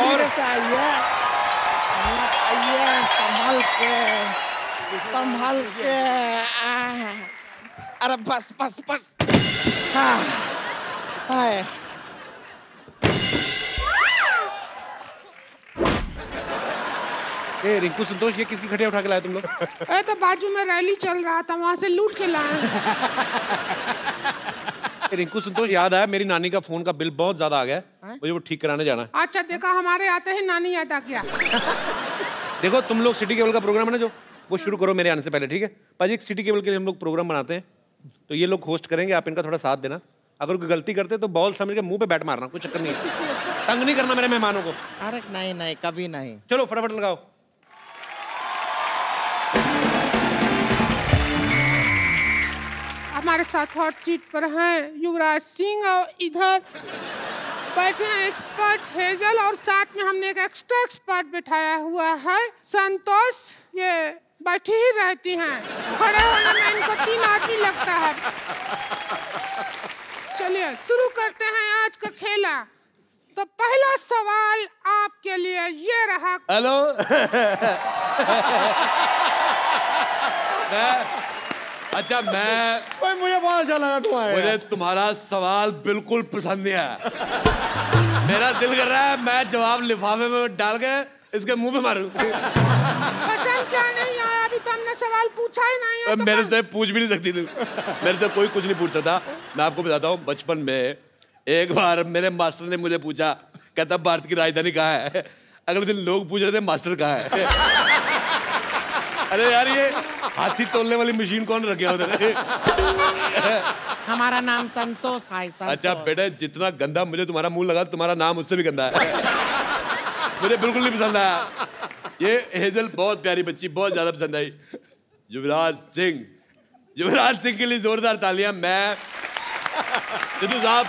से आइए आइए संभल के संभल के अरे बस बस बस हाँ, हाय ए रिंकू संतोष ये किसकी खटिया उठा के लाए तुम लोग? ए तो बाजू में रैली चल रहा था वहाँ से लूट के लाए रिंकू संतोष याद आया मेरी नानी का फ़ोन का बिल बहुत ज़्यादा आ गया है। मुझे वो ठीक कराने जाना है। अच्छा देखा हमारे आते ही नानी याद आ गया देखो तुम लोग सिटी केबल का प्रोग्राम है ना जो? वो शुरू करो मेरे आने से पहले ठीक है? पाजी एक सिटी केबल के लिए हम लोग प्रोग्राम बनाते हैं। तो ये लोग होस्ट करेंगे आप इनका थोड़ा साथ देना। अगर कोई गलती करते हैं तो बॉल समझ के मुँह पे बैट मारना कोई चक्कर नहीं है। तंग नहीं करना मेरे मेहमानों को। अरे नहीं नहीं कभी नहीं। चलो फटाफट लगाओ। हमारे साथ हॉट सीट पर हैं। युवराज सिंह और इधर बैठे हैं एक्सपर्ट हेजल और साथ में हमने एक एक्स्ट्रा एक्सपर्ट बिठाया हुआ है। संतोष ये बैठी ही रहती हैं। खड़े होने में इनको तीन आदमी लगता है। चलिए शुरू करते हैं आज का खेला। तो पहला सवाल आपके लिए ये रहा हेलो अच्छा मैं भाई मुझे बहुत अच्छा लगा तुम आए मुझे तुम्हारा सवाल बिल्कुल पसंद नहीं आया। मेरा दिल कर रहा है मैं जवाब लिफाफे में डाल के इसके मुँह पे मारूं। पसंद क्या नहीं आया? अभी तो हमने सवाल पूछा ही नहीं है तो मेरे से पूछ भी नहीं सकती तू। मेरे से कोई कुछ नहीं पूछ सकता। मैं आपको बताता हूँ बचपन में एक बार मेरे मास्टर ने मुझे पूछा कहता भारत की राजधानी कहाँ है? अगले दिन लोग पूछ रहे थे मास्टर कहाँ है? अरे यार ये हाथी तोलने वाली मशीन कौन रख उधर? हमारा नाम संतोष है संतोष। अच्छा बेटे जितना गंदा मुझे तुम्हारा मुँह लगा तुम्हारा नाम उससे भी गंदा है। मुझे बिल्कुल नहीं पसंद आया। ये हेजल बहुत प्यारी बच्ची बहुत ज़्यादा पसंद आई। युवराज सिंह। युवराज सिंह के लिए जोरदार तालियाँ। मैं सिद्धू साहब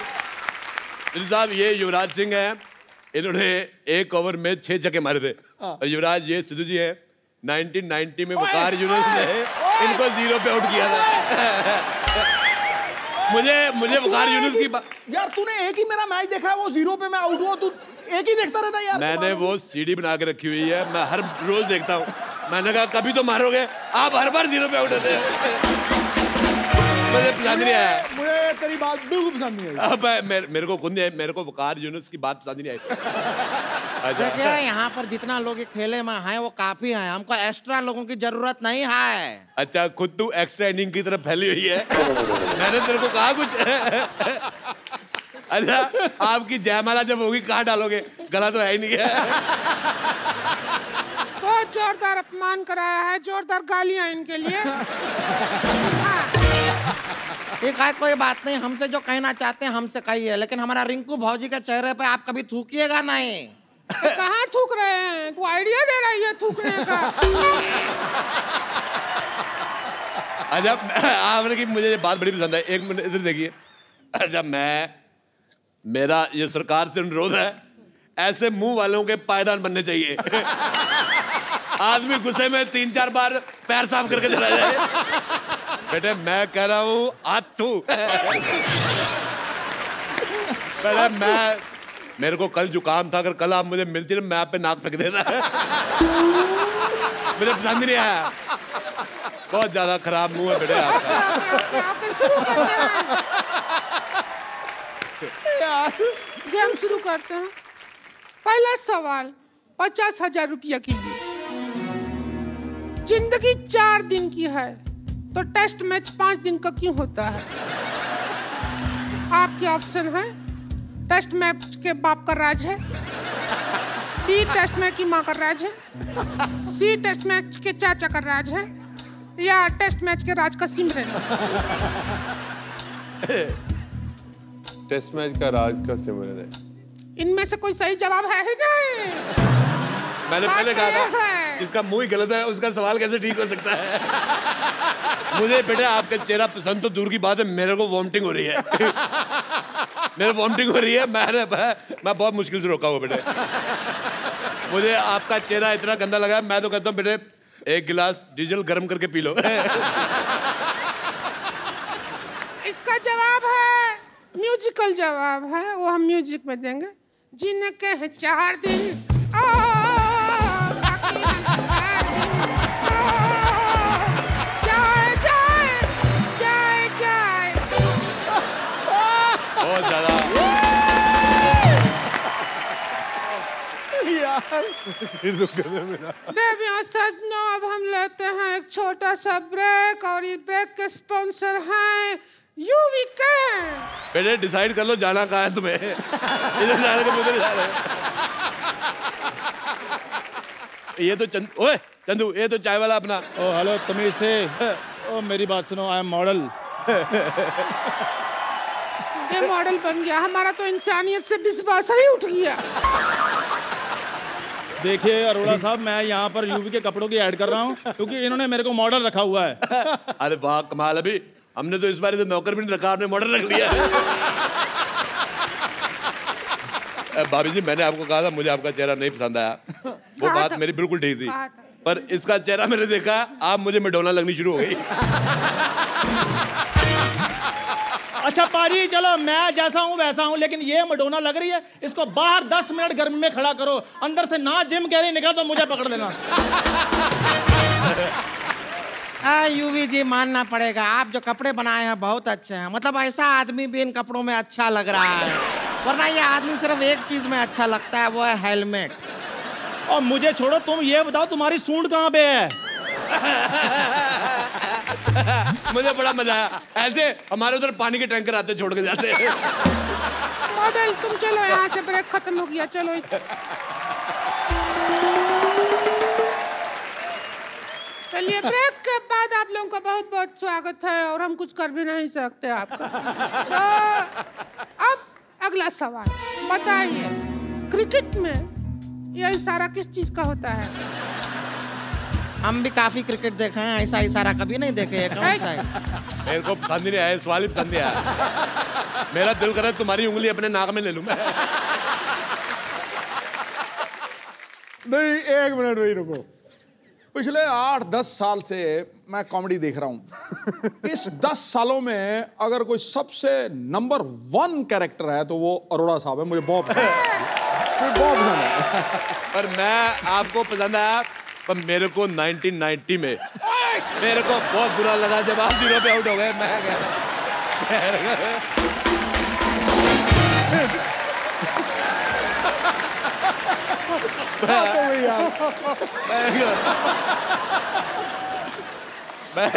सिद्धू साहब ये युवराज सिंह हैं। इन्होंने एक ओवर में छह छक्के मारे थे। और युवराज ये सिद्धू जी हैं। 1990 में वकार यूनुस ने इनको ज़ीरो पे आउट किया था। मुझे मुझे वकार यूनुस की यार तूने एक ही मेरा मैच देखा है वो ज़ीरो पे मैं आउट हुआ तू एक ही देखता रहता यार मैंने वो सीडी बना के रखी हुई है मैं हर रोज देखता हूँ। मैंने कहा कभी तो मारोगे आप हर बार ज़ीरो पे आउट होते हो। मुझे पसंद नहीं आया। मुझे तेरी बात बिल्कुल पसंद नहीं आई। अब मेरे, को खुद मेरे को वकार यूनुस की बात पसंद नहीं आई। देखिए अच्छा। यहाँ पर जितना लोग खेले में हैं वो काफ़ी हैं। हमको एक्स्ट्रा लोगों की ज़रूरत नहीं है। अच्छा खुद तू एक्स्ट्रा इनिंग की तरफ़ फैली हुई है। मैंने तेरे को कहा कुछ। अच्छा आपकी जयमाला जब होगी कहाँ डालोगे? गला तो है ही नहीं है बहुत जोरदार अपमान कराया है जोरदार गालियाँ इनके लिए। हाँ, ठीक है कोई बात नहीं हमसे जो कहना चाहते हैं हमसे कहिए लेकिन हमारा रिंकू भौजी के चेहरे पे आप कभी थूकिएगा नहीं। कहाँ थूक रहे हैं? तू आइडिया दे रही है थूकने का? अच्छा आपने की मुझे ये बात बड़ी पसंद है। एक मिनट इधर देखिए। अच्छा मैं मेरा ये सरकार से अनुरोध है ऐसे मुँह वालों के पायदान बनने चाहिए। आदमी गुस्से में तीन चार बार पैर साफ़ करके चला जाए। बेटे मैं कह रहा हूँ आथू पहले मैं मेरे को कल जुकाम था, अगर कल आप मुझे मिलती ना मैं आप पे नाक फेंक देता। मुझे पसंद नहीं आया। बहुत ज़्यादा खराब मुँह है बेटे आपका। हैं गेम शुरू करते हैं। पहला सवाल, पचास हज़ार रुपया के लिए। ज़िंदगी चार दिन की है तो टेस्ट मैच पाँच दिन का क्यों होता है? आपके ऑप्शन है टेस्ट मैच के बाप का राज है? बी टेस्ट मैच की माँ का राज है? सी टेस्ट मैच के चाचा का राज है? या टेस्ट मैच के राज का सिमरन? टेस्ट मैच का राज का सिमरन है। इनमें से कोई सही जवाब है ही नहीं। मैंने पहले कहा था इसका मुँह ही गलत है उसका सवाल कैसे ठीक हो सकता है? मुझे बेटा आपका चेहरा पसंद तो दूर की बात है मेरे को वॉमिटिंग हो रही है। मेरे वॉमिटिंग हो रही है मैंने मैं बहुत मुश्किल से रोका हुआ बेटे। मुझे आपका चेहरा इतना गंदा लगा, मैं तो कहता हूँ, बेटे, एक गिलास डीजल गर्म करके पी लो। इसका जवाब है म्यूजिकल जवाब है, वो हम म्यूज़िक में देंगे। जिनके चार दिन देवियों सजनों अब हम लेते हैं एक छोटा सा ब्रेक और ये ब्रेक के स्पॉन्सर हैं यू वीकेंड पहले डिसाइड कर लो जाना कहाँ है तुम्हें। इधर जाने के उधर जा रहे हो। ये तो चंद ओए चंदू ये तो चाय वाला अपना। ओ हेलो तमीज से। ओ मेरी बात सुनो आई एम मॉडल ये मॉडल बन गया। हमारा तो इंसानियत से विश्वास ही उठ गया। देखिए अरोड़ा साहब मैं यहाँ पर यूवी के कपड़ों की ऐड कर रहा हूँ क्योंकि इन्होंने मेरे को मॉडल रखा हुआ है। अरे वाह कमाल। अभी हमने तो इस बार इसे नौकर भी नहीं रखा आपने मॉडल रख लिया। है भाभी जी मैंने आपको कहा था मुझे आपका चेहरा नहीं पसंद आया। वो बात मेरी बिल्कुल ठीक थी। पर इसका चेहरा मैंने देखा आप मुझे मेडोना लगनी शुरू हो गई। अच्छा पाजी चलो मैं जैसा हूँ वैसा हूँ लेकिन ये मडोना लग रही है इसको बाहर दस मिनट गर्मी में खड़ा करो अंदर से ना जिम कह रही निकला तो मुझे पकड़ लेना। यूवी जी मानना पड़ेगा आप जो कपड़े बनाए हैं बहुत अच्छे हैं। मतलब ऐसा आदमी भी इन कपड़ों में अच्छा लग रहा है वरना ये आदमी सिर्फ़ एक चीज़ में अच्छा लगता है वो है हेलमेट। और मुझे छोड़ो तुम ये बताओ तुम्हारी सूंड कहाँ पे है? मुझे बड़ा मज़ा आया। ऐसे हमारे उधर पानी के टैंकर आते, छोड़ के जाते। मॉडल, तुम चलो यहाँ से ब्रेक खत्म हो गया, चलो चलिए, ब्रेक के बाद आप लोगों का बहुत बहुत स्वागत है, और हम कुछ कर भी नहीं सकते आपका। तो अब अगला सवाल। बताइए, क्रिकेट में यह इशारा किस चीज़ का होता है? हम भी काफ़ी क्रिकेट देखे हैं ऐसा इशारा कभी नहीं देखे हैं कौन सा है? मेरे को पसंद नहीं आया सवाल ही पसंद नहीं आया। मेरा दिल करे तुम्हारी उंगली अपने नाक में ले लूँ मैं। नहीं एक मिनट वही रुको। पिछले आठ दस साल से मैं कॉमेडी देख रहा हूँ। इस दस सालों में अगर कोई सबसे नंबर वन कैरेक्टर है तो वो अरोड़ा साहब है मुझे बहुत है बहुत पसंद है। पर मैं आपको पसंद आया पर मेरे को 1990 में। मेरे को बहुत बुरा लगा जब आप ज़ीरो पे आउट हो गए। मैं मैं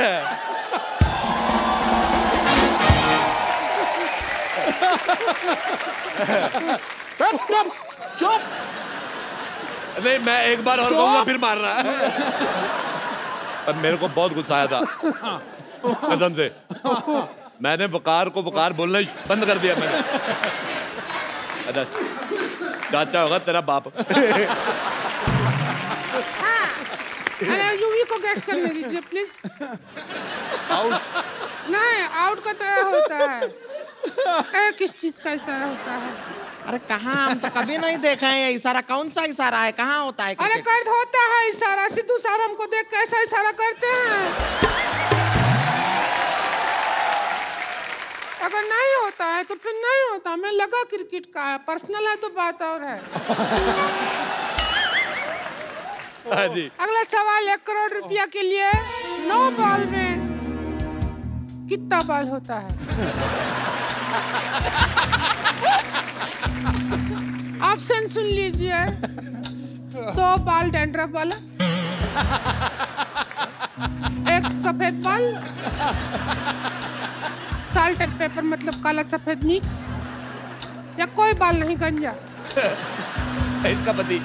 चुप चुप। नहीं मैं एक बार और कहूँगा फिर मारना पर मेरे को बहुत गुस्सा आया था। कसम से। मैंने वकार को वकार बोलना ही बंद कर दिया मैंने। अच्छा चाचा होगा तेरा बाप। अरे यूवी को गैस करने दीजिए प्लीज़ आउट नहीं आउट का तो होता है। ए, किस चीज़ का इशारा होता है? अरे कहाँ? हम तो कभी नहीं देखे हैं। ये इशारा कौन सा इशारा है? कहाँ होता है अरे? कर्द होता है इशारा। सिद्धू साहब हमको देख कैसा इशारा करते हैं। अगर नहीं होता है तो फिर नहीं होता। मैं लगा क्रिकेट का है। पर्सनल है तो बात और है। हाँ जी। अगला सवाल एक करोड़ रुपया के लिए नौ बॉल में कितना बॉल होता है? ऑप्शन सुन लीजिए। दो बाल डेंड्रफ वाला। एक सफ़ेद बाल। साल्ट एंड पेपर मतलब काला सफ़ेद मिक्स या कोई बाल नहीं, गंजा। इसका पति।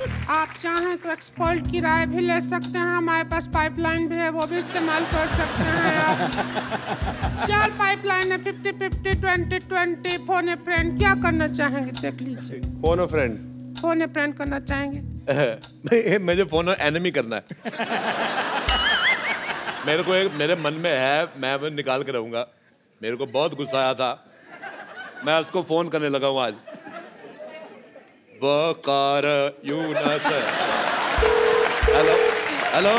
आप चाहें तो एक्सपर्ट की राय भी ले सकते हैं हमारे पास पाइपलाइन भी है वो भी इस्तेमाल कर सकते हैं आप। चार पाइपलाइन है fifty fifty twenty twenty phone a friend क्या करना चाहेंगे देख लीजिए। Phone a friend phone a friend करना चाहेंगे? मुझे फ़ोन एनिमी करना है। मेरे को एक मेरे मन में है मैं वो निकाल कर रहूँगा। मेरे को बहुत गुस्सा आया था। मैं उसको फ़ोन करने लगा हूँ आज। वकार यूनस। Hello hello?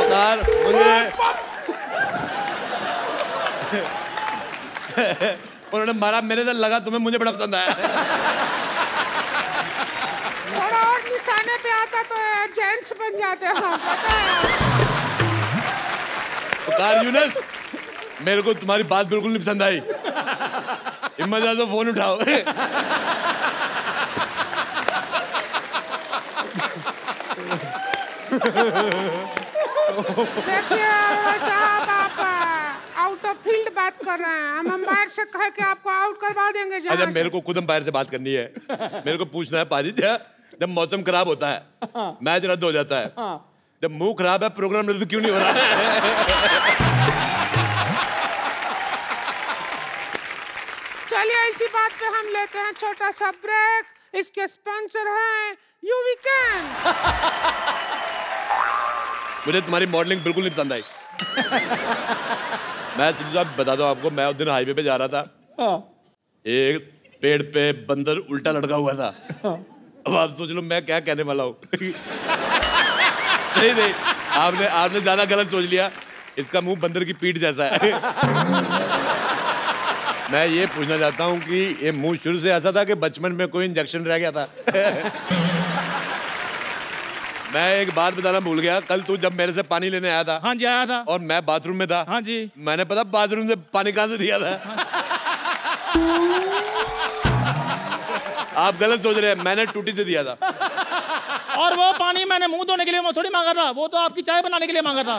वकार मुझे उन्होंने मारा मेरे से लगा तुम्हें मुझे बड़ा पसंद आया। थोड़ा और निशाने पे आता तो जेंट्स बन जाते हैं पता है। यूनस मेरे को तुम्हारी बात बिल्कुल नहीं पसंद आई। हिम्मत है तो फ़ोन उठाओ। देखिए साहब आप आउट ऑफ़ फ़ील्ड बात कर रहे हैं। हम अंपायर से कह के आपको आउट करवा देंगे अच्छा मेरे को खुद अंपायर से बात करनी है। मेरे को पूछना है पाजी जी जब मौसम खराब होता है मैच रद्द हो जाता है जब मुँह खराब है प्रोग्राम रद्द क्यों नहीं हो रहा है? चलिए इसी बात पे हम लेते हैं छोटा सा ब्रेक इसके स्पॉन्सर हैं यू वीकेंड मुझे तुम्हारी मॉडलिंग बिल्कुल नहीं पसंद आई। मैं सिद्धू साहब बता दूँ आपको मैं उस दिन हाईवे पे जा रहा था। हाँ। एक पेड़ पे बंदर उल्टा लटका हुआ था। अब आप सोच लो मैं क्या कहने वाला हूँ? नहीं नहीं आपने आपने ज़्यादा गलत सोच लिया। इसका मुँह बंदर की पीठ जैसा है। मैं ये पूछना चाहता हूँ कि ये मुँह शुरू से ऐसा था कि बचपन में कोई इंजेक्शन रह गया था? मैं एक बात बताना भूल गया। कल तू जब मेरे से पानी लेने आया था। हाँ जी आया था। और मैं बाथरूम में था। हाँ जी। मैंने पता बाथरूम से पानी कहाँ से दिया था? आप गलत सोच रहे हैं। मैंने टूटी से दिया था। और वो पानी मैंने मुँह धोने के लिए थोड़ी मांगा था। वो तो आपकी चाय बनाने के लिए मांगा था।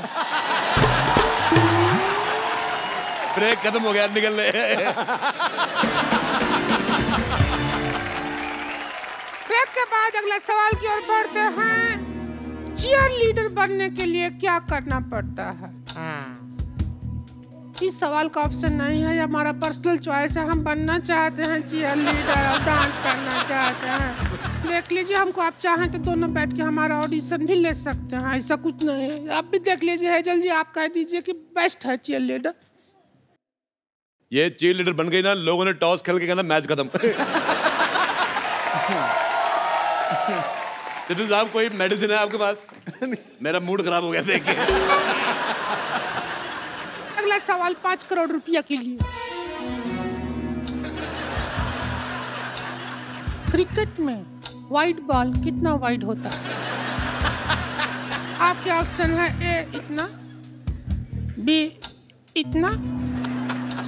ब्रेक खत्म हो गया निकलने। ब्रेक के बाद अगले सवाल की ओर बढ़ते हैं। चीयर लीडर बनने के लिए क्या करना पड़ता है? हाँ। इस सवाल का ऑप्शन नहीं है हमारा पर्सनल चॉइस है। हम बनना चाहते हैं चीयर लीडर और डांस करना चाहते हैं। देख लीजिए हमको आप चाहें तो दोनों बैठ के हमारा ऑडिशन भी ले सकते हैं ऐसा कुछ नहीं है। आप भी देख लीजिए हेजल जी आप कह दीजिए कि बेस्ट है चीयर लीडर ये चीर लीडर बन गई ना लोगों ने टॉस खेल के कहना मैच खत्म। सिद्धू साहब कोई मेडिसिन है आपके पास? मेरा मूड खराब हो गया देख के। अगला सवाल पाँच करोड़ रुपया के लिए। क्रिकेट में वाइड बॉल कितना वाइड होता? है आपके ऑप्शन है ए इतना बी इतना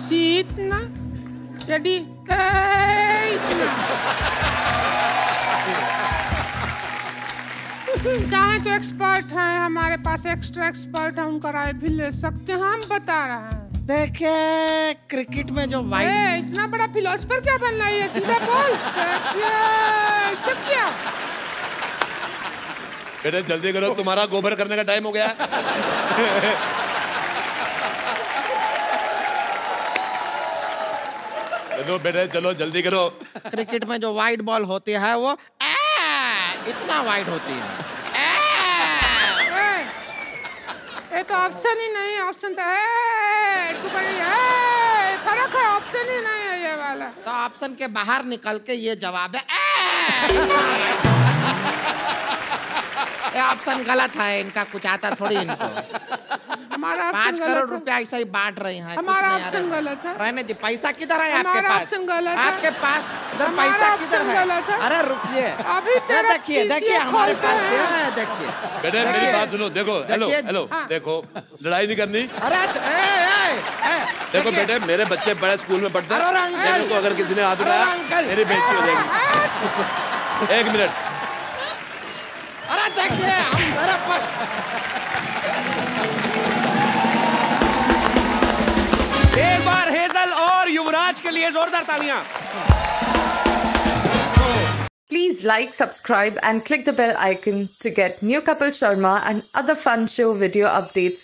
सी इतना या डी इतना। चाहे तो एक्सपर्ट है हमारे पास एक्स्ट्रा एक्सपर्ट है उनका राय भी ले सकते हैं हम बता रहे हैं। देखिए क्रिकेट में जो वाइड ए, इतना बड़ा फिलोसफर क्या बनना है सीधा बोल। क्या। बेटे जल्दी करो तुम्हारा गोबर करने का टाइम हो गया। चलो बेटे चलो जल्दी करो। क्रिकेट में जो वाइड बॉल होती है वो इतना वाइड होती है। ये तो ऑप्शन ही नहीं ऑप्शन तो है फ़र्क है ऑप्शन ही नहीं है ये वाला। तो ऑप्शन के बाहर निकल के ये जवाब है ये ऑप्शन गलत है इनका कुछ आता थोड़ी इनको। हमारा पाँच ऑप्शन करोड़ गलत है। रुपया ऐसा ही बांट रही हैं हमारा ऑप्शन गलत है। रहने दी पैसा किधर है आपके पास? ऑप्शन गलत है। आपके पास पैसा किधर है? गलत है। अरे रुकिए। अभी देखिए देखिए हमारे पास हैं। है देखिए। बेटे मेरी बात सुनो देखो हेलो हेलो हाँ। देखो लड़ाई नहीं करनी। अरे ए, ए, ए, देखो बेटे मेरे बच्चे बड़े स्कूल में पढ़ते हैं। को अगर किसी ने हाथ उठाया अंकल। मेरी बेइज्जती हो जाएगी। एक मिनट। अरे देखिए हम मेरे पास एक बार हेजल और युवराज के लिए जोरदार तालियाँ। Please like subscribe and click the bell icon to get new Kapil Sharma and other fun show video updates